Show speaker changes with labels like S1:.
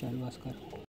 S1: चालू आस्कर